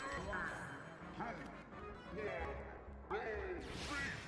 Yeah. Hey. Yeah. Hey.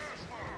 Asthma!